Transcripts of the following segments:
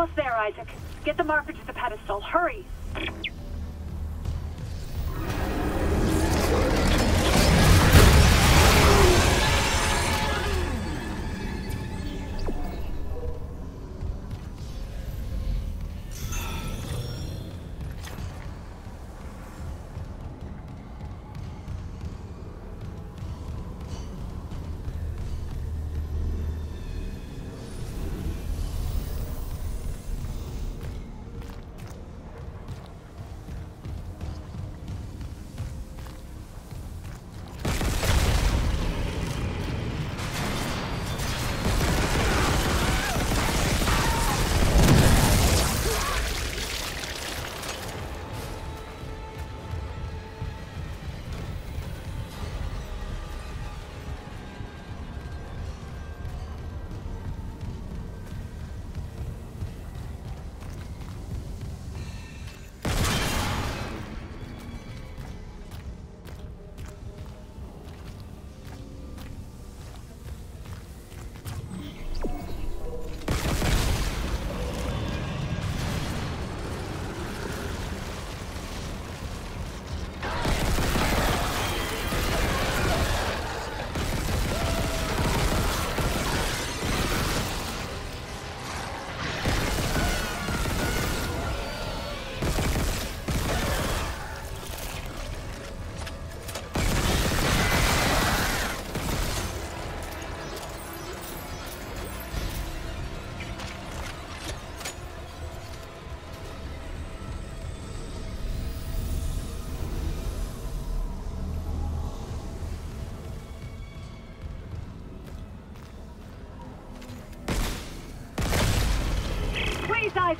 almost there, Isaac. Get the marker to the pedestal. Hurry!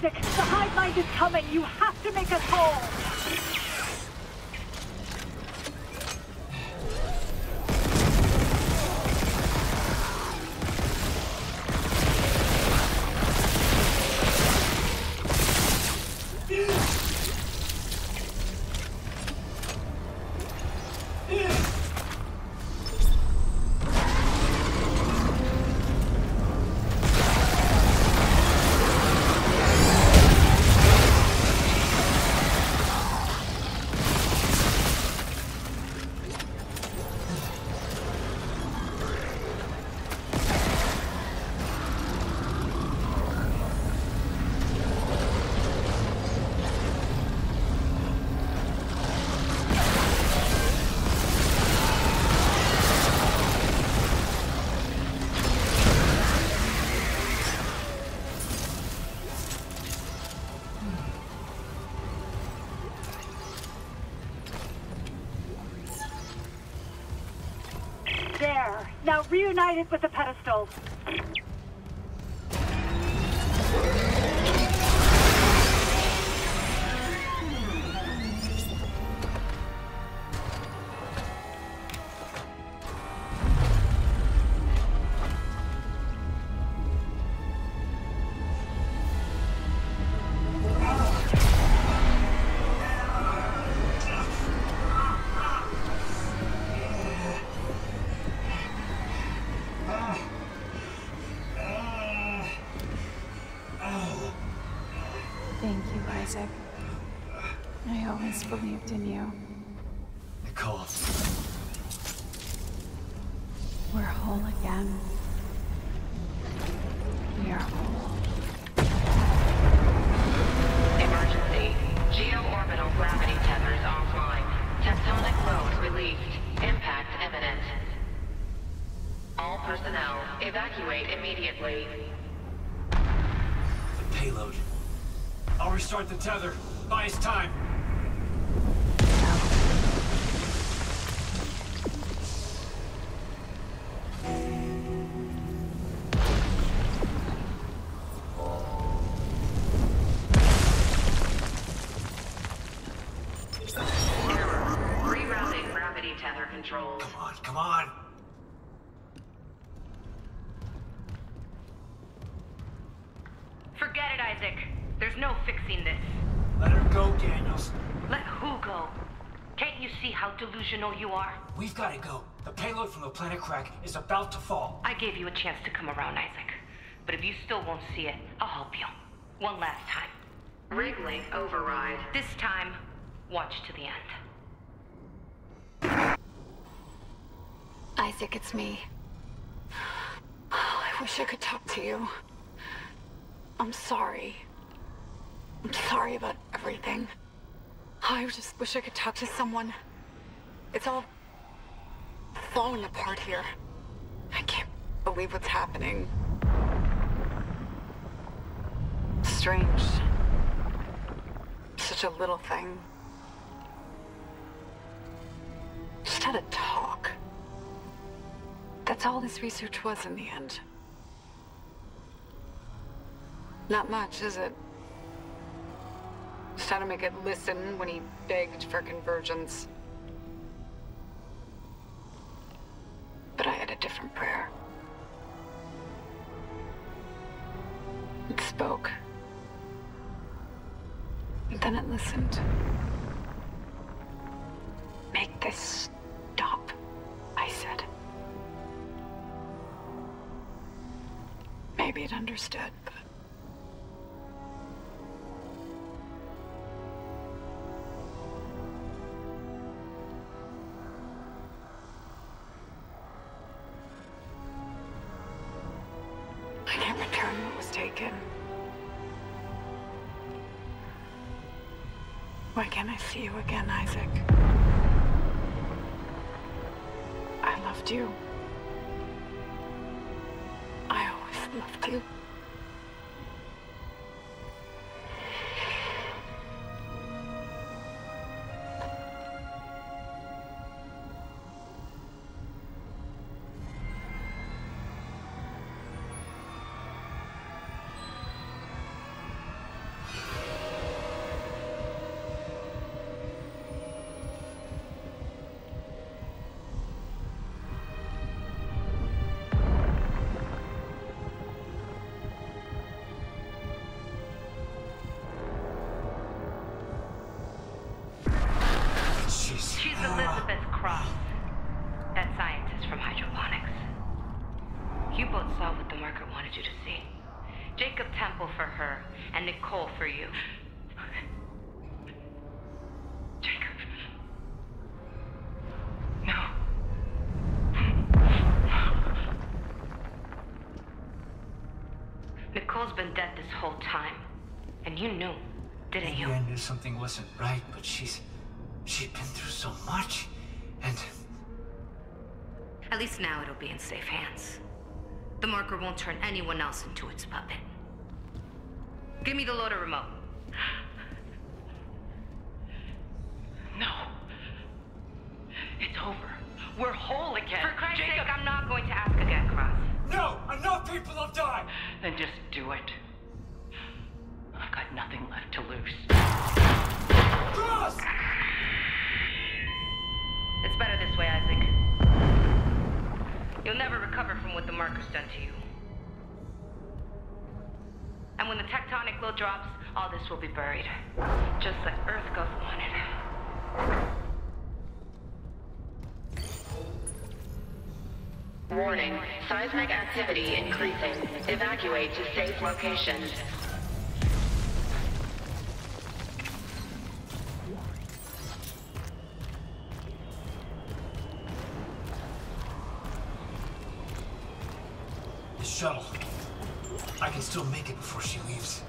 Isaac! The hive mind is coming! You have to make us whole! Now reunited with the pedestal. Thank you, Isaac. I always believed in you. Nicole. We're whole again. We are whole. Emergency. Geo-orbital gravity tethers offline. Tectonic loads released. Impact imminent. All personnel, evacuate immediately. The payload. I'll restart the tether. Buy us time. Delusional you are? We've got to go. The payload from the planet crack is about to fall. I gave you a chance to come around, Isaac. But if you still won't see it, I'll help you. One last time. Wrigley override. This time, watch to the end. Isaac, it's me. Oh, I wish I could talk to you. I'm sorry. I'm sorry about everything. Oh, I just wish I could talk to someone. It's all falling apart here. I can't believe what's happening. Strange. Such a little thing. Just had a talk. That's all this research was in the end. Not much, is it? Just how to make it listen when he begged for convergence. Understood, but. I can't return what was taken. Why can't I see you again, Isaac? I loved you. I always loved you. Her, and Nicole for you. Jacob. No. Nicole's been dead this whole time. And you knew, didn't you? I knew something wasn't right, but she's... She's been through so much. And... At least now it'll be in safe hands. The marker won't turn anyone else into its puppet. Give me the loader remote. No. It's over. We're whole again. For Christ's Jacob, sake, I'm not going to ask again, Cross. No! Enough people have died! Then just do it. I've got nothing left to lose. Cross! It's better this way, Isaac. You'll never recover from what the marker's done to you. And when the tectonic load drops, all this will be buried. Just like Earth Gov wanted. Warning. Seismic activity increasing. Evacuate to safe locations. The shuttle. I can still make it before she leaves.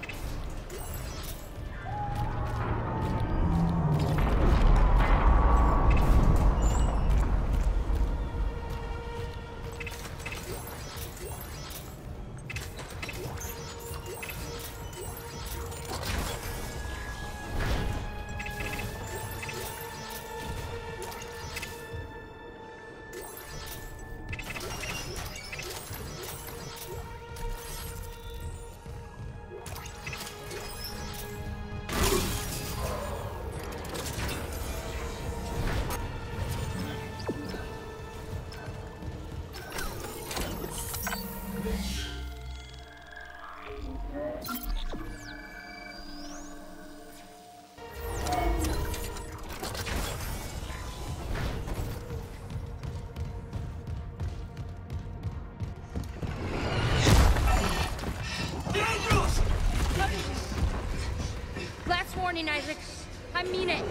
I mean it.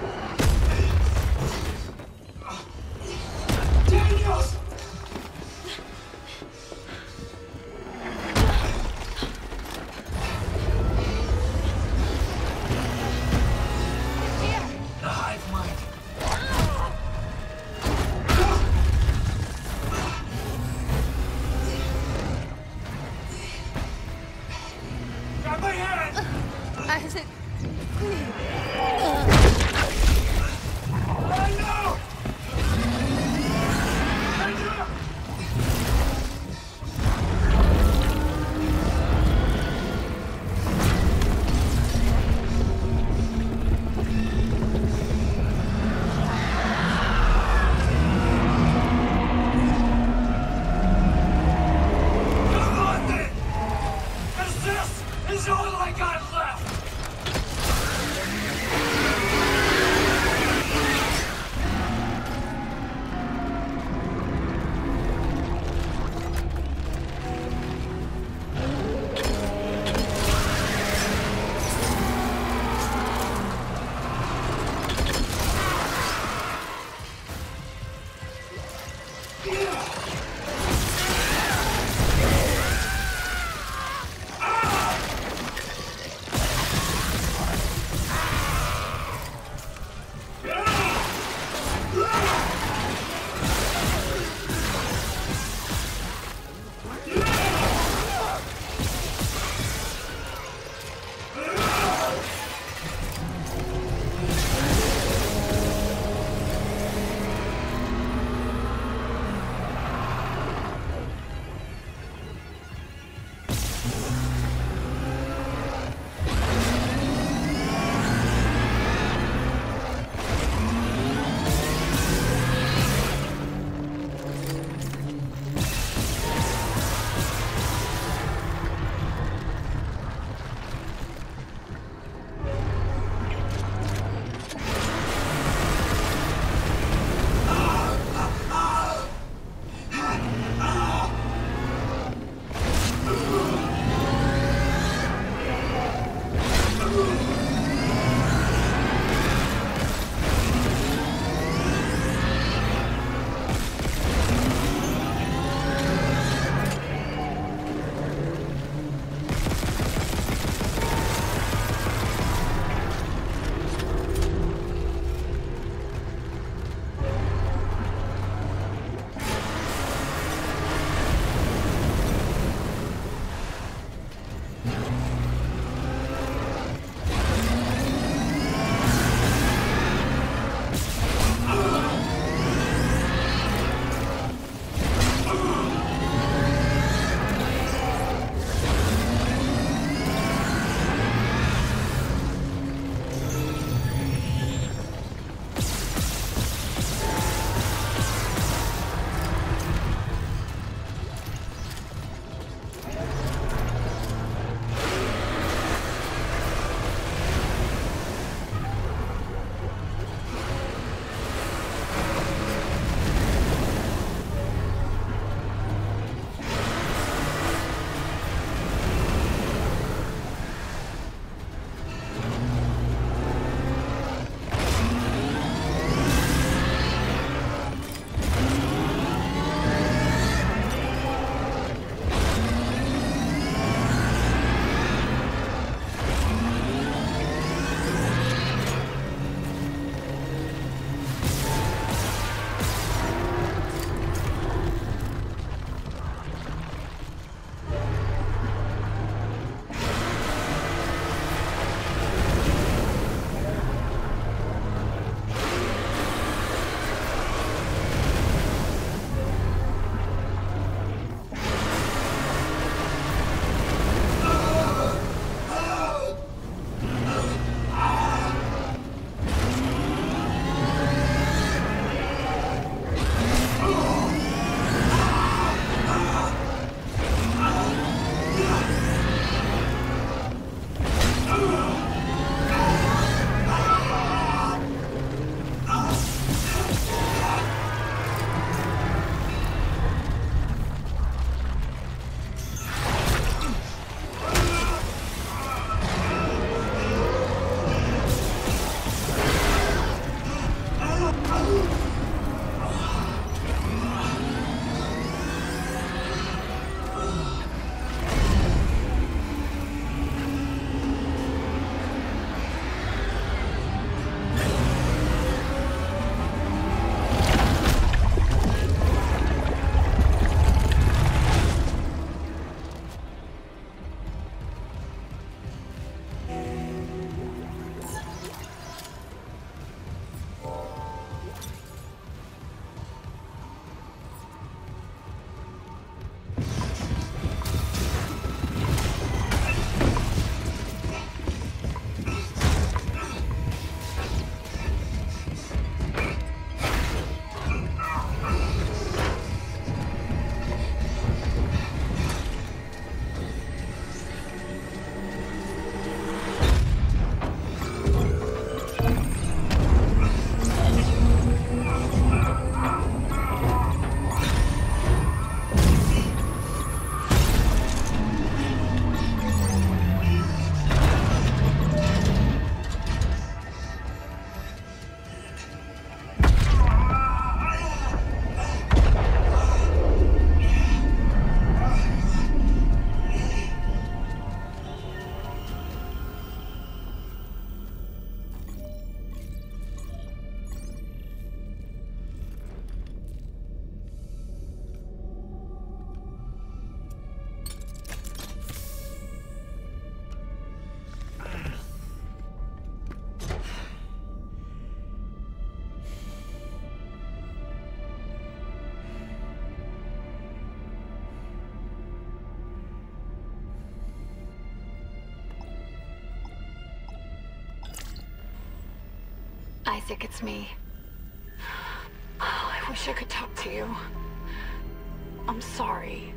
Daniels! Isaac, it's me. Oh, I wish I could talk to you. I'm sorry.